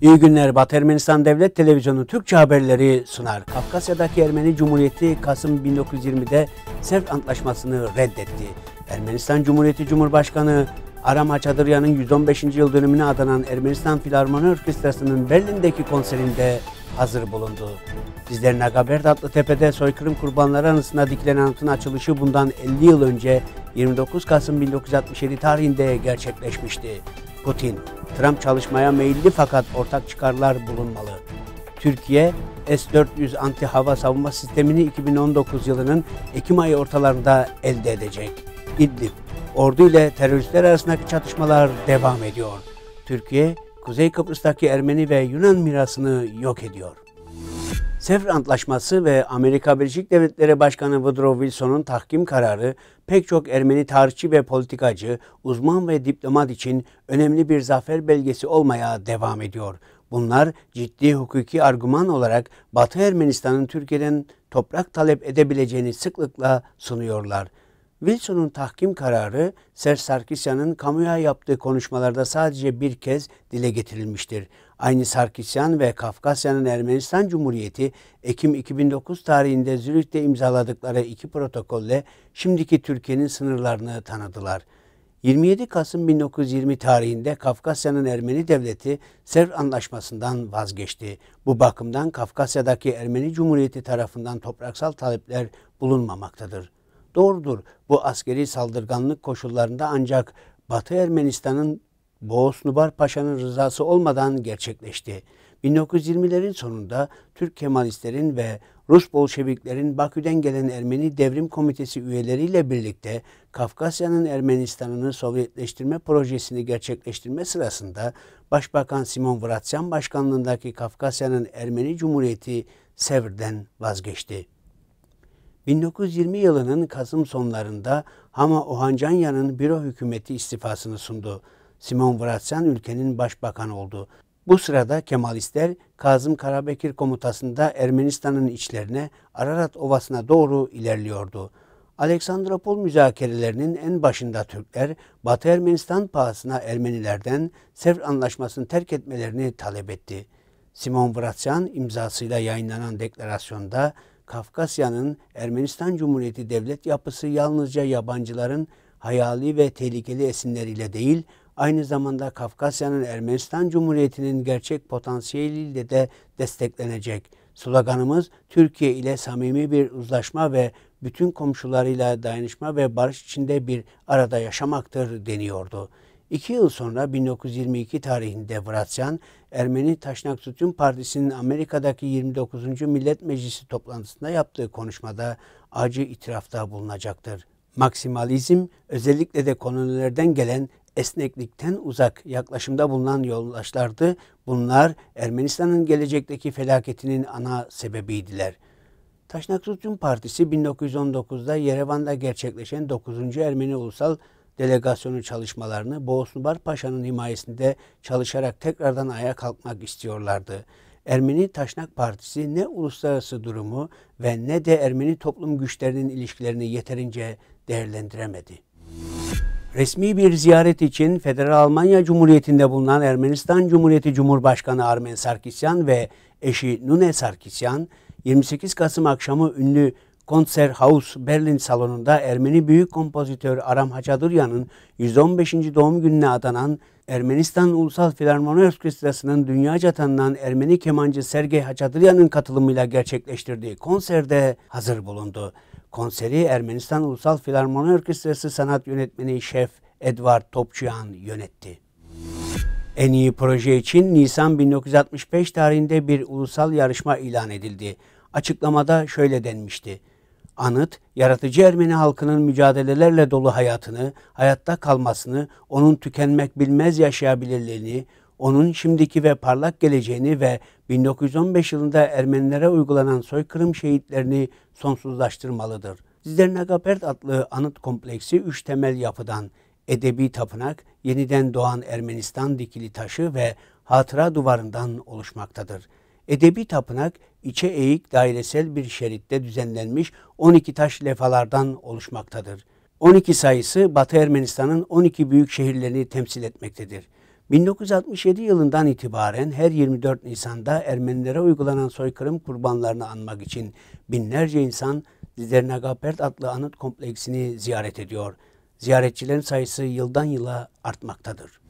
İyi günler. Batı Ermenistan Devlet Televizyonu Türkçe haberleri sunar. Kafkasya'daki Ermeni Cumhuriyeti Kasım 1920'de Sevr Antlaşması'nı reddetti. Ermenistan Cumhuriyeti Cumhurbaşkanı Aram Haçadıryan'ın 115. yıl dönümüne adanan Ermenistan Filarmoni Orkestrası'nın Berlin'deki konserinde hazır bulundu. Sizlerin Agaber Tepe'de soykırım kurbanları anısına dikilen anıtın açılışı bundan 50 yıl önce 29 Kasım 1967 tarihinde gerçekleşmişti. Putin, Trump çalışmaya meyilli fakat ortak çıkarlar bulunmalı. Türkiye, S-400 anti hava savunma sistemini 2019 yılının Ekim ayı ortalarında elde edecek. İdlib, ordu ile teröristler arasındaki çatışmalar devam ediyor. Türkiye, Kuzey Kıbrıs'taki Ermeni ve Yunan mirasını yok ediyor. Sevr Antlaşması ve Amerika Birleşik Devletleri Başkanı Woodrow Wilson'un tahkim kararı pek çok Ermeni tarihçi ve politikacı, uzman ve diplomat için önemli bir zafer belgesi olmaya devam ediyor. Bunlar ciddi hukuki argüman olarak Batı Ermenistan'ın Türkiye'den toprak talep edebileceğini sıklıkla sunuyorlar. Wilson'un tahkim kararı Serge Sarkisyan'ın kamuya yaptığı konuşmalarda sadece bir kez dile getirilmiştir. Aynı Sarkisyan ve Kafkasya'nın Ermenistan Cumhuriyeti Ekim 2009 tarihinde Zürih'te imzaladıkları iki protokolle şimdiki Türkiye'nin sınırlarını tanıdılar. 27 Kasım 1920 tarihinde Kafkasya'nın Ermeni devleti Sevr Anlaşması'ndan vazgeçti. Bu bakımdan Kafkasya'daki Ermeni Cumhuriyeti tarafından topraksal talepler bulunmamaktadır. Doğrudur bu askeri saldırganlık koşullarında ancak Batı Ermenistan'ın Boğaz Nubar Paşa'nın rızası olmadan gerçekleşti. 1920'lerin sonunda Türk Kemalistlerin ve Rus Bolşeviklerin Bakü'den gelen Ermeni Devrim Komitesi üyeleriyle birlikte Kafkasya'nın Ermenistan'ını Sovyetleştirme projesini gerçekleştirme sırasında Başbakan Simon Vratsyan başkanlığındaki Kafkasya'nın Ermeni Cumhuriyeti Sevr'den vazgeçti. 1920 yılının Kasım sonlarında Hama Ohancanya'nın büro hükümeti istifasını sundu. Simon Vratsyan ülkenin başbakanı oldu. Bu sırada Kemalistler Kazım Karabekir komutasında Ermenistan'ın içlerine Ararat Ovası'na doğru ilerliyordu. Aleksandropol müzakerelerinin en başında Türkler, Batı Ermenistan pahasına Ermenilerden Sevr Anlaşması'nı terk etmelerini talep etti. Simon Vratsyan imzasıyla yayınlanan deklarasyonda Kafkasya'nın Ermenistan Cumhuriyeti devlet yapısı yalnızca yabancıların hayali ve tehlikeli esinleriyle değil, aynı zamanda Kafkasya'nın Ermenistan Cumhuriyeti'nin gerçek potansiyeliyle de desteklenecek. Sloganımız Türkiye ile samimi bir uzlaşma ve bütün komşularıyla dayanışma ve barış içinde bir arada yaşamaktır deniyordu. İki yıl sonra 1922 tarihinde Vratsyan, Ermeni Taşnak Sütun Partisi'nin Amerika'daki 29. Millet Meclisi toplantısında yaptığı konuşmada acı itirafta bulunacaktır. Maksimalizm özellikle de kolonilerden gelen esneklikten uzak yaklaşımda bulunan yoldaşlardı. Bunlar Ermenistan'ın gelecekteki felaketinin ana sebebiydiler. Taşnak Sütun Partisi 1919'da Yerevan'da gerçekleşen 9. Ermeni Ulusal delegasyonu çalışmalarını Boğosnubar Paşa'nın himayesinde çalışarak tekrardan ayağa kalkmak istiyorlardı. Ermeni Taşnak Partisi ne uluslararası durumu ve ne de Ermeni toplum güçlerinin ilişkilerini yeterince değerlendiremedi. Resmi bir ziyaret için Federal Almanya Cumhuriyeti'nde bulunan Ermenistan Cumhuriyeti Cumhurbaşkanı Armen Sarkisyan ve eşi Nune Sarkisyan 28 Kasım akşamı ünlü Konzerthaus Berlin salonunda Ermeni büyük kompozitör Aram Haçaduryan'ın 115. doğum gününe adanan Ermenistan Ulusal Filarmoni Orkestrası'nın dünyaca tanınan Ermeni kemancı Sergey Haçaduryan'ın katılımıyla gerçekleştirdiği konserde hazır bulundu. Konseri Ermenistan Ulusal Filarmoni Orkestrası sanat yönetmeni şef Edward Topçuyan yönetti. En iyi proje için Nisan 1965 tarihinde bir ulusal yarışma ilan edildi. Açıklamada şöyle denmişti. Anıt, yaratıcı Ermeni halkının mücadelelerle dolu hayatını, hayatta kalmasını, onun tükenmek bilmez yaşayabilirliğini, onun şimdiki ve parlak geleceğini ve 1915 yılında Ermenilere uygulanan soykırım şehitlerini sonsuzlaştırmalıdır. Zizler Nagapert adlı anıt kompleksi üç temel yapıdan edebi tapınak, yeniden doğan Ermenistan dikili taşı ve hatıra duvarından oluşmaktadır. Edebi tapınak içe eğik dairesel bir şeritte düzenlenmiş 12 taş lefalardan oluşmaktadır. 12 sayısı Batı Ermenistan'ın 12 büyük şehirlerini temsil etmektedir. 1967 yılından itibaren her 24 Nisan'da Ermenilere uygulanan soykırım kurbanlarını anmak için binlerce insan Zernagapert adlı anıt kompleksini ziyaret ediyor. Ziyaretçilerin sayısı yıldan yıla artmaktadır.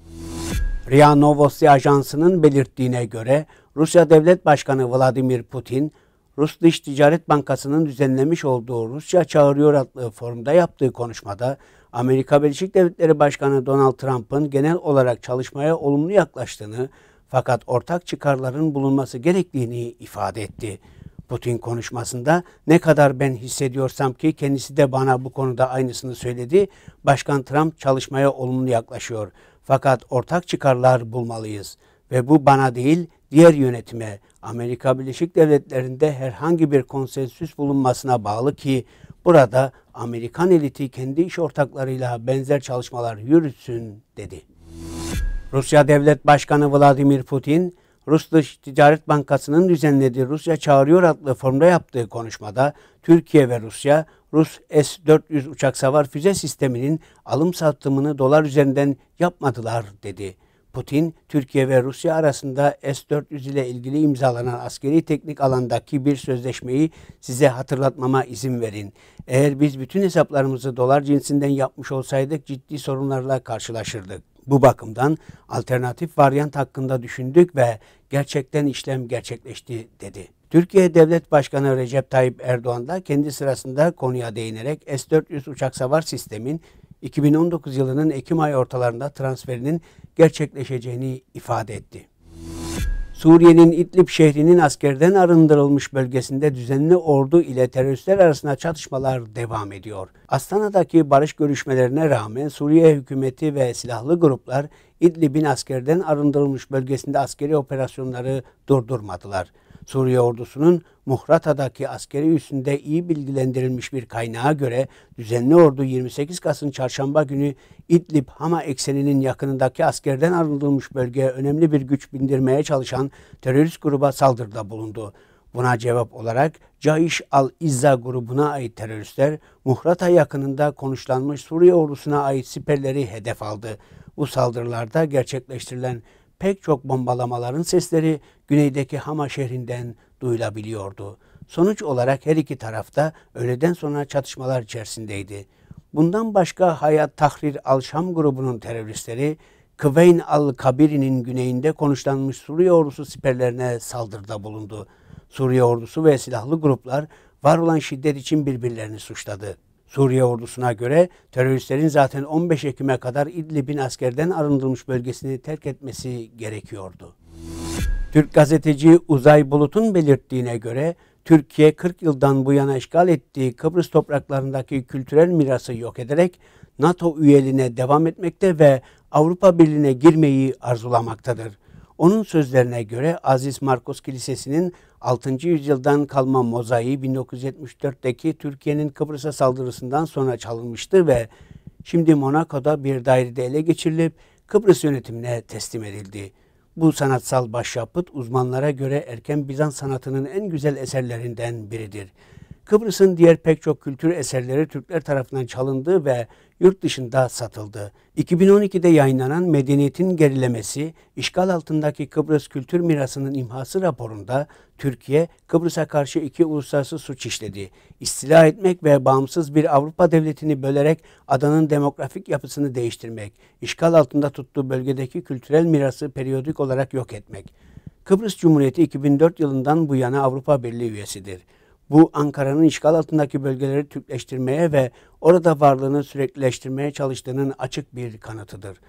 RIA Novosti Ajansı'nın belirttiğine göre Rusya Devlet Başkanı Vladimir Putin, Rus Dış Ticaret Bankası'nın düzenlemiş olduğu Rusya Çağırıyor adlı forumda yaptığı konuşmada Amerika Birleşik Devletleri Başkanı Donald Trump'ın genel olarak çalışmaya olumlu yaklaştığını fakat ortak çıkarların bulunması gerektiğini ifade etti. Putin konuşmasında ne kadar ben hissediyorsam ki kendisi de bana bu konuda aynısını söyledi. Başkan Trump çalışmaya olumlu yaklaşıyor. Fakat ortak çıkarlar bulmalıyız ve bu bana değil diğer yönetime Amerika Birleşik Devletleri'nde herhangi bir konsensüs bulunmasına bağlı ki burada Amerikan eliti kendi iş ortaklarıyla benzer çalışmalar yürütsün dedi. Rusya Devlet Başkanı Vladimir Putin, Rus Dış Ticaret Bankası'nın düzenlediği Rusya Çağırıyor adlı forumda yaptığı konuşmada Türkiye ve Rusya Rus S-400 uçak savar füze sisteminin alım satımını dolar üzerinden yapmadılar dedi. Putin, Türkiye ve Rusya arasında S-400 ile ilgili imzalanan askeri teknik alandaki bir sözleşmeyi size hatırlatmama izin verin. Eğer biz bütün hesaplarımızı dolar cinsinden yapmış olsaydık ciddi sorunlarla karşılaşırdık. Bu bakımdan alternatif varyant hakkında düşündük ve gerçekten işlem gerçekleşti dedi. Türkiye Devlet Başkanı Recep Tayyip Erdoğan da kendi sırasında konuya değinerek S-400 uçak savar sistemin 2019 yılının Ekim ayı ortalarında transferinin gerçekleşeceğini ifade etti. Suriye'nin İdlib şehrinin askerden arındırılmış bölgesinde düzenli ordu ile teröristler arasında çatışmalar devam ediyor. Astana'daki barış görüşmelerine rağmen Suriye hükümeti ve silahlı gruplar İdlib'in askerden arındırılmış bölgesinde askeri operasyonları durdurmadılar. Suriye ordusunun Muhrata'daki askeri üssünde iyi bilgilendirilmiş bir kaynağa göre düzenli ordu 28 Kasım çarşamba günü İdlib Hama ekseninin yakınındaki askerden arındırılmış bölgeye önemli bir güç bindirmeye çalışan terörist gruba saldırıda bulundu. Buna cevap olarak Caiş al-İzza grubuna ait teröristler Muhrata yakınında konuşlanmış Suriye ordusuna ait siperleri hedef aldı. Bu saldırılarda gerçekleştirilen pek çok bombalamaların sesleri güneydeki Hama şehrinden duyulabiliyordu. Sonuç olarak her iki tarafta öğleden sonra çatışmalar içerisindeydi. Bundan başka Hayat Tahrir al-Şam grubunun teröristleri Kıveyn al-Kabiri'nin güneyinde konuşlanmış Suriye ordusu siperlerine saldırıda bulundu. Suriye ordusu ve silahlı gruplar var olan şiddet için birbirlerini suçladı. Suriye ordusuna göre teröristlerin zaten 15 Ekim'e kadar İdlib'in askerden arındırılmış bölgesini terk etmesi gerekiyordu. Türk gazeteci Uzay Bulut'un belirttiğine göre Türkiye 40 yıldan bu yana işgal ettiği Kıbrıs topraklarındaki kültürel mirası yok ederek NATO üyeliğine devam etmekte ve Avrupa Birliği'ne girmeyi arzulamaktadır. Onun sözlerine göre Aziz Markos Kilisesi'nin 6. yüzyıldan kalma mozaiği 1974'teki Türkiye'nin Kıbrıs'a saldırısından sonra çalınmıştı ve şimdi Monaco'da bir dairede ele geçirilip Kıbrıs yönetimine teslim edildi. Bu sanatsal başyapıt uzmanlara göre erken Bizans sanatının en güzel eserlerinden biridir. Kıbrıs'ın diğer pek çok kültür eserleri Türkler tarafından çalındı ve yurt dışında satıldı. 2012'de yayınlanan Medeniyetin Gerilemesi, işgal altındaki Kıbrıs kültür mirasının imhası raporunda Türkiye, Kıbrıs'a karşı iki uluslararası suç işledi. İstila etmek ve bağımsız bir Avrupa devletini bölerek adanın demografik yapısını değiştirmek, işgal altında tuttuğu bölgedeki kültürel mirası periyodik olarak yok etmek. Kıbrıs Cumhuriyeti 2004 yılından bu yana Avrupa Birliği üyesidir. Bu Ankara'nın işgal altındaki bölgeleri Türkleştirmeye ve orada varlığını süreklileştirmeye çalıştığının açık bir kanıtıdır.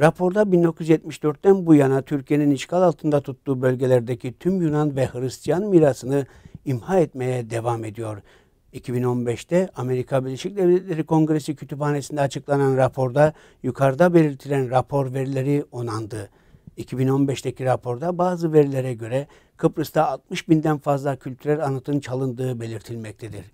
Raporda 1974'ten bu yana Türkiye'nin işgal altında tuttuğu bölgelerdeki tüm Yunan ve Hristiyan mirasını imha etmeye devam ediyor. 2015'te Amerika Birleşik Devletleri Kongresi Kütüphanesi'nde açıklanan raporda yukarıda belirtilen rapor verileri onandı. 2015'teki raporda bazı verilere göre Kıbrıs'ta 60 binden fazla kültürel anıtın çalındığı belirtilmektedir.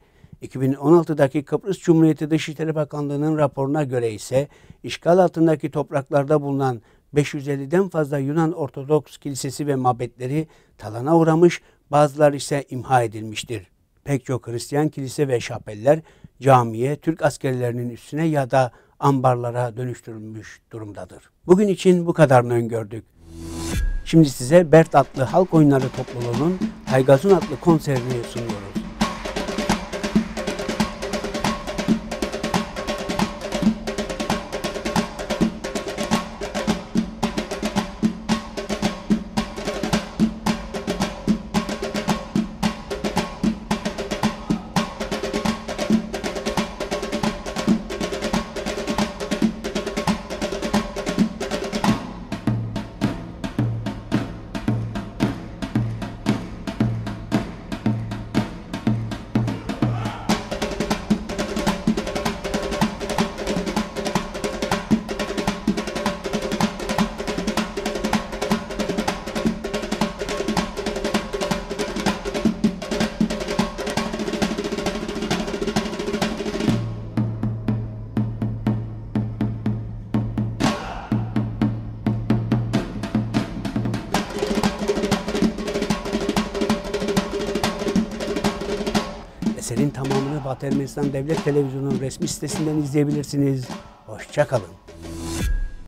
2016'daki Kıbrıs Cumhuriyeti Dışişleri Bakanlığı'nın raporuna göre ise işgal altındaki topraklarda bulunan 550'den fazla Yunan Ortodoks kilisesi ve mabetleri talana uğramış, bazıları ise imha edilmiştir. Pek çok Hristiyan kilise ve şapeller camiye, Türk askerlerinin üstüne ya da ambarlara dönüştürülmüş durumdadır. Bugün için bu kadarını öngördük. Şimdi size Bert adlı halk oyunları topluluğunun Haygazun adlı konserini sunuyoruz. Ermenistan Devlet Televizyonu'nun resmi sitesinden izleyebilirsiniz. Hoşçakalın.